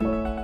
you